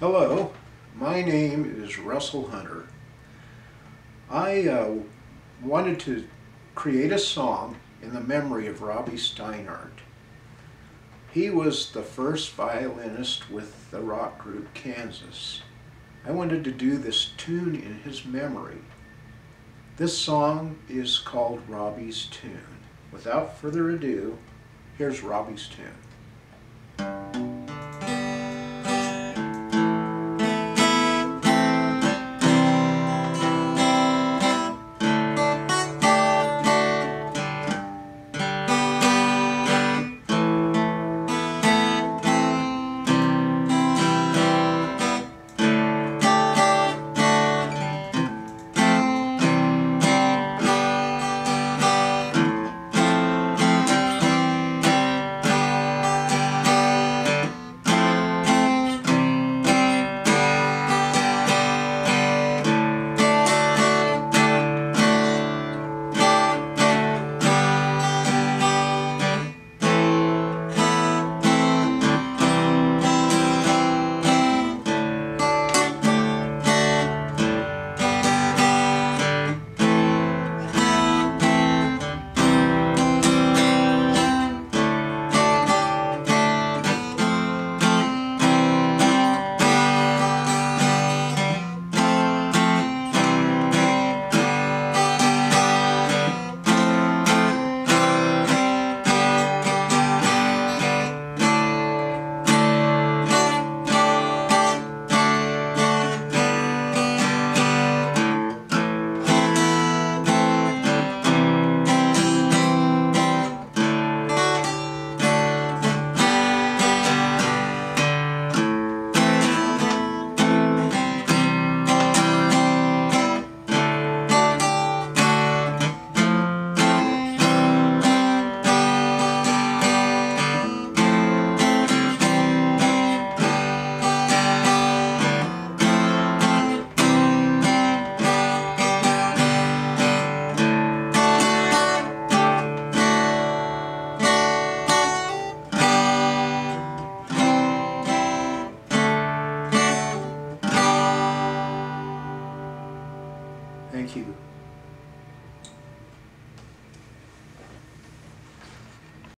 Hello, my name is Russell Hunter. I uh, wanted to create a song in the memory of Robby Steinhardt. He was the first violinist with the rock group Kansas. I wanted to do this tune in his memory. This song is called Robby's Tune. Without further ado, here's Robby's Tune. Thank you.